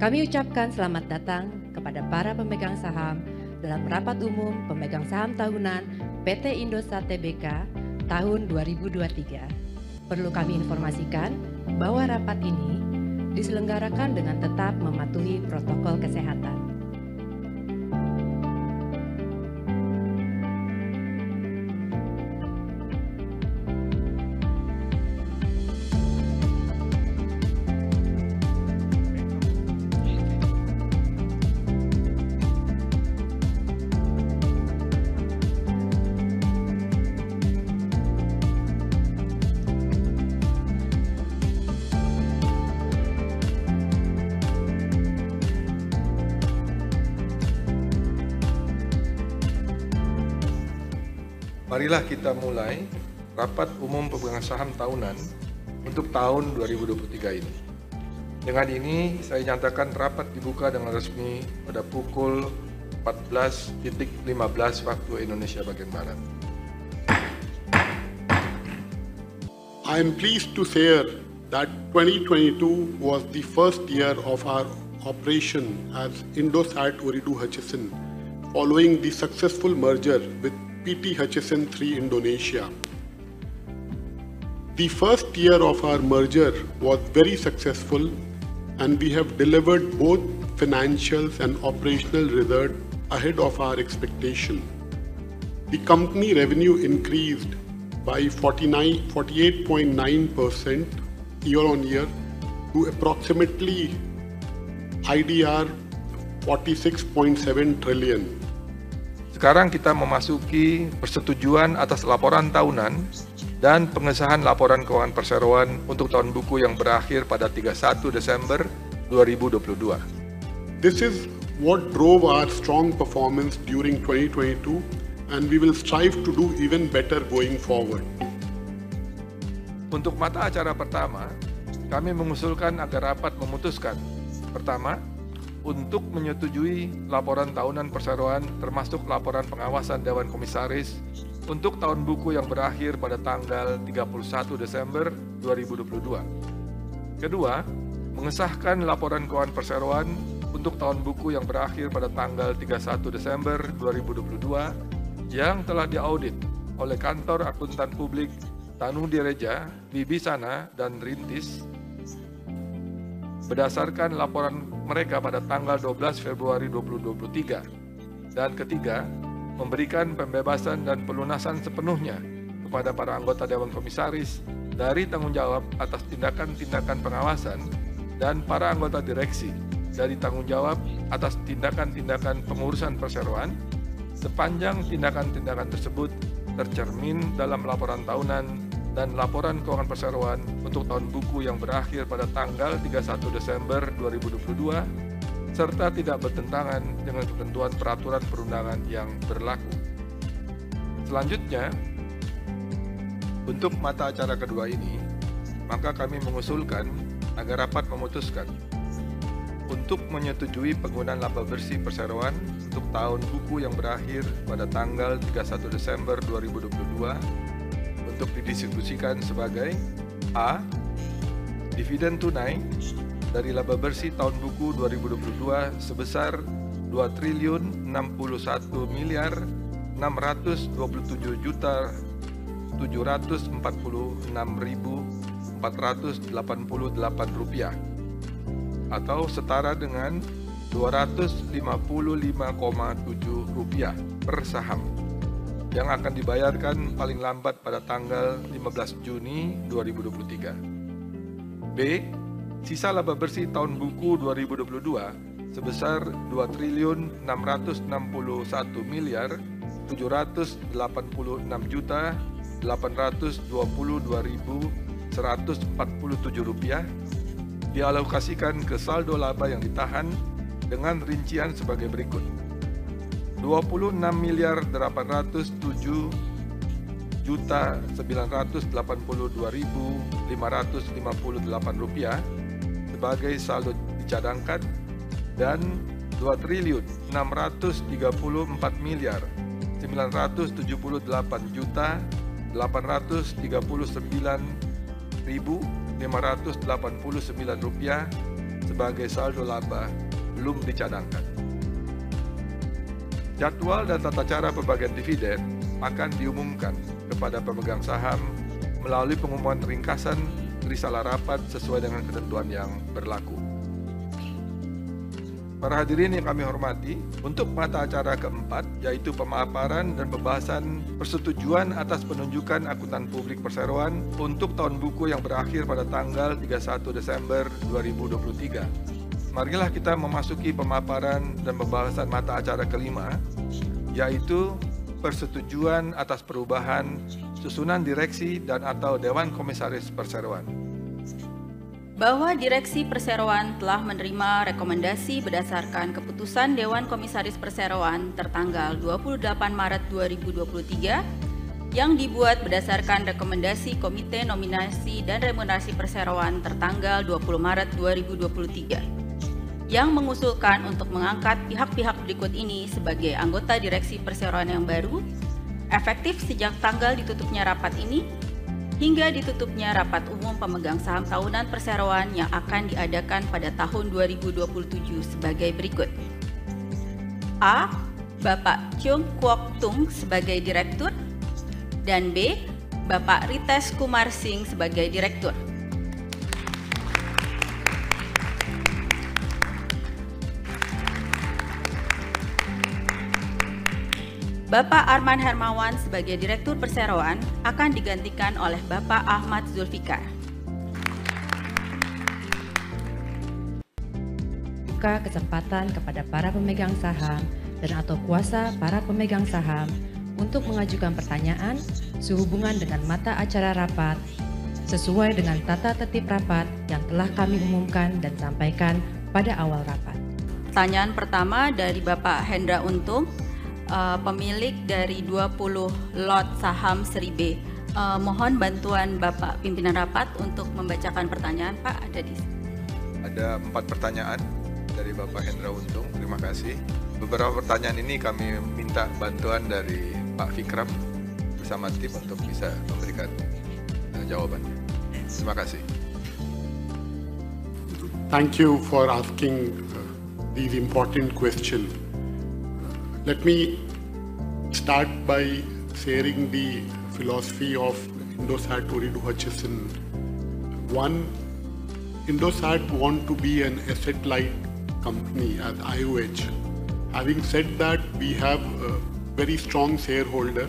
Kami ucapkan selamat datang kepada para pemegang saham dalam rapat umum pemegang saham tahunan PT Indosat Tbk tahun 2023. Perlu kami informasikan bahwa rapat ini diselenggarakan dengan tetap mematuhi protokol kesehatan. Marilah kita mulai rapat umum pemegang saham tahunan untuk tahun 2023 ini. Dengan ini, saya nyatakan rapat dibuka dengan resmi pada pukul 14.15 waktu Indonesia bagian Barat. I am pleased to share that 2022 was the first year of our operation as Indosat Ooredoo Hutchison following the successful merger with PT Hutchison 3 Indonesia. The first year of our merger was very successful and we have delivered both financials and operational results ahead of our expectation. The company revenue increased by 49 48.9% year on year to approximately IDR 46.7 trillion. Sekarang kita memasuki persetujuan atas laporan tahunan dan pengesahan laporan keuangan perseroan untuk tahun buku yang berakhir pada 31 Desember 2022. This is what drove our strong performance during 2022 and we will strive to do even better going forward. Untuk mata acara pertama, kami mengusulkan agar rapat memutuskan pertama, untuk menyetujui laporan tahunan perseroan termasuk laporan pengawasan Dewan Komisaris untuk tahun buku yang berakhir pada tanggal 31 Desember 2022. Kedua, mengesahkan laporan keuangan perseroan untuk tahun buku yang berakhir pada tanggal 31 Desember 2022 yang telah diaudit oleh Kantor Akuntan Publik Tanung Direja, Bibisana, dan Rintis berdasarkan laporan mereka pada tanggal 12 Februari 2023. Dan ketiga, memberikan pembebasan dan pelunasan sepenuhnya kepada para anggota Dewan Komisaris dari tanggung jawab atas tindakan-tindakan pengawasan dan para anggota direksi dari tanggung jawab atas tindakan-tindakan pengurusan perseroan sepanjang tindakan-tindakan tersebut tercermin dalam laporan tahunan dan laporan keuangan perseroan untuk tahun buku yang berakhir pada tanggal 31 Desember 2022 serta tidak bertentangan dengan ketentuan peraturan perundangan yang berlaku. Selanjutnya, untuk mata acara kedua ini, maka kami mengusulkan agar rapat memutuskan untuk menyetujui penggunaan laba bersih perseroan untuk tahun buku yang berakhir pada tanggal 31 Desember 2022 untuk didistribusikan sebagai A. Dividen tunai dari laba bersih tahun buku 2022 sebesar 2 triliun 61 miliar 627 juta 746 ribu 488 rupiah atau setara dengan 255,7 rupiah per saham yang akan dibayarkan paling lambat pada tanggal 15 Juni 2023. B. Sisa laba bersih tahun buku 2022 sebesar 2 triliun 661 miliar 786 juta 822.147 rupiah dialokasikan ke saldo laba yang ditahan dengan rincian sebagai berikut 26 miliar 807 juta 982.558 rupiah sebagai saldo dicadangkan dan 2 triliun 634 miliar 978 juta 839.589 rupiah sebagai saldo laba belum dicadangkan. Jadwal dan tata cara pembagian dividen akan diumumkan kepada pemegang saham melalui pengumuman ringkasan risalah rapat sesuai dengan ketentuan yang berlaku. Para hadirin yang kami hormati, untuk mata acara keempat, yaitu pemaparan dan pembahasan persetujuan atas penunjukan akuntan publik perseroan untuk tahun buku yang berakhir pada tanggal 31 Desember 2023. Marilah kita memasuki pemaparan dan pembahasan mata acara kelima, yaitu persetujuan atas perubahan susunan direksi dan atau Dewan Komisaris Perseroan. Bahwa Direksi Perseroan telah menerima rekomendasi berdasarkan keputusan Dewan Komisaris Perseroan tertanggal 28 Maret 2023 yang dibuat berdasarkan rekomendasi Komite Nominasi dan Remunerasi Perseroan tertanggal 20 Maret 2023 yang mengusulkan untuk mengangkat pihak-pihak berikut ini sebagai anggota Direksi Perseroan yang baru efektif sejak tanggal ditutupnya rapat ini hingga ditutupnya rapat umum pemegang saham tahunan perseroan yang akan diadakan pada tahun 2027 sebagai berikut. A. Bapak Chung Kwok Tung sebagai Direktur dan B. Bapak Rites Kumar Singh sebagai Direktur. Bapak Arman Hermawan sebagai Direktur Perseroan akan digantikan oleh Bapak Ahmad Zulfikar. Buka kesempatan kepada para pemegang saham dan atau kuasa para pemegang saham untuk mengajukan pertanyaan sehubungan dengan mata acara rapat sesuai dengan tata tertib rapat yang telah kami umumkan dan sampaikan pada awal rapat. Pertanyaan pertama dari Bapak Hendra Untung uh, pemilik dari 20 lot saham Seri B. Uh, mohon bantuan Bapak pimpinan rapat untuk membacakan pertanyaan, Pak. Ada di Ada empat pertanyaan dari Bapak Hendra Untung. Terima kasih. Beberapa pertanyaan ini kami minta bantuan dari Pak Fikram bersama tim untuk bisa memberikan uh, jawabannya. Terima kasih. Thank you for asking uh, these important questions. Let me start by sharing the philosophy of Indosat Ooredoo Hutchison. One, Indosat want to be an asset-light company as IOH. Having said that, we have a very strong shareholder,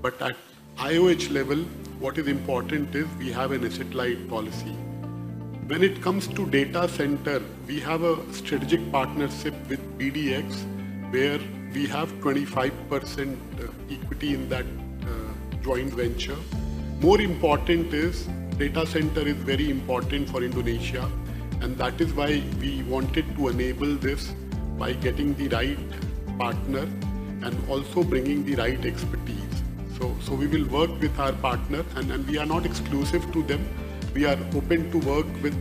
but at IOH level, what is important is we have an asset-light policy. When it comes to data center, we have a strategic partnership with BDX where we have 25% uh, equity in that uh, joint venture. More important is data center is very important for Indonesia and that is why we wanted to enable this by getting the right partner and also bringing the right expertise. So, so we will work with our partner and, and we are not exclusive to them. We are open to work with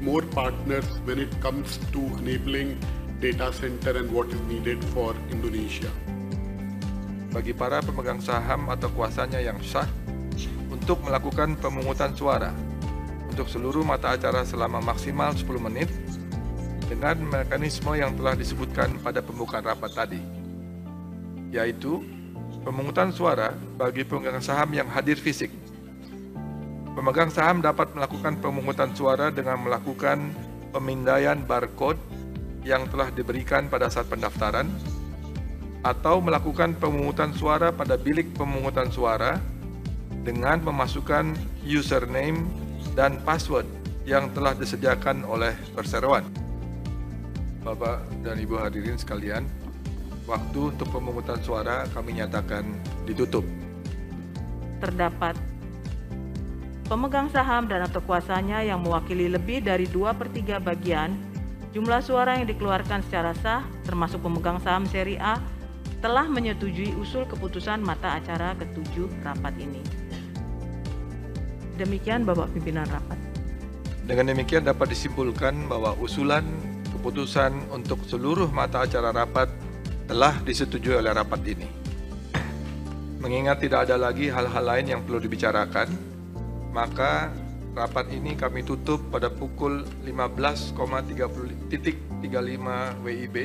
more partners when it comes to enabling data center and what is needed for Indonesia. Bagi para pemegang saham atau kuasanya yang sah untuk melakukan pemungutan suara untuk seluruh mata acara selama maksimal 10 menit dengan mekanisme yang telah disebutkan pada pembukaan rapat tadi, yaitu pemungutan suara bagi pemegang saham yang hadir fisik. Pemegang saham dapat melakukan pemungutan suara dengan melakukan pemindaian barcode yang telah diberikan pada saat pendaftaran atau melakukan pemungutan suara pada bilik pemungutan suara dengan memasukkan username dan password yang telah disediakan oleh perseroan. Bapak dan Ibu hadirin sekalian, waktu untuk pemungutan suara kami nyatakan ditutup. Terdapat pemegang saham dan atau kuasanya yang mewakili lebih dari 2 per 3 bagian Jumlah suara yang dikeluarkan secara sah, termasuk pemegang saham seri A, telah menyetujui usul keputusan mata acara ketujuh rapat ini. Demikian Bapak Pimpinan Rapat. Dengan demikian dapat disimpulkan bahwa usulan keputusan untuk seluruh mata acara rapat telah disetujui oleh rapat ini. Mengingat tidak ada lagi hal-hal lain yang perlu dibicarakan, maka rapat ini kami tutup pada pukul 15,35 WIB